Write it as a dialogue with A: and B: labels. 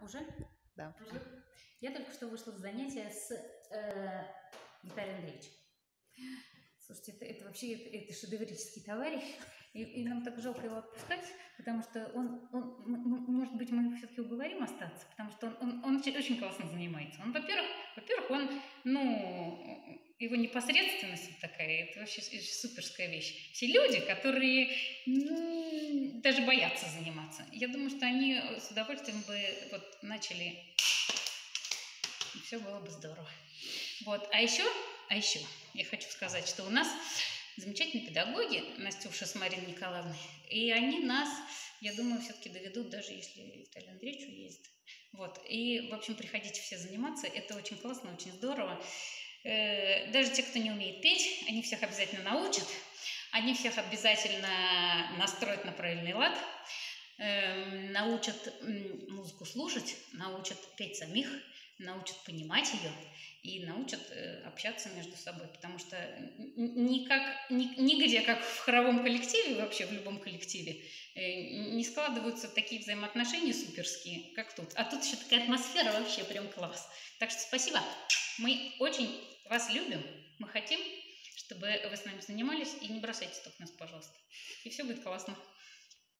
A: Уже?
B: Да.
A: Я только что вышла с занятия с э, Виталием Андреевичем. Слушайте, это, это вообще это, это шедеврический товарищ, и, и нам так жалко его отпускать, потому что он, он может быть, мы все-таки уговорим остаться, потому что он, он, он очень- классно занимается. Он, во-первых, во-первых, он, ну, его непосредственность вот такая, это вообще суперская вещь. Все люди, которые м, даже боятся заниматься. Я думаю, что они с удовольствием бы вот начали и все было бы здорово. Вот. А еще, а еще я хочу сказать, что у нас замечательные педагоги, Настюша с Мариной Николаевной, и они нас, я думаю, все-таки доведут, даже если Виталий Андреевич уедет. Вот. И, в общем, приходите все заниматься, это очень классно, очень здорово. Э, Даже те, кто не умеет петь, они всех обязательно научат, они всех обязательно настроят на правильный лад, эм, научат музыку слушать, научат петь самих, научат понимать ее и научат э, общаться между собой, потому что никак, ни- нигде, как в хоровом коллективе, вообще в любом коллективе, э, не складываются такие взаимоотношения суперские, как тут. А тут еще такая атмосфера вообще прям класс. Так что спасибо. Мы очень вас любим. Мы хотим, чтобы вы с нами занимались. И не бросайте только нас, пожалуйста. И все будет классно.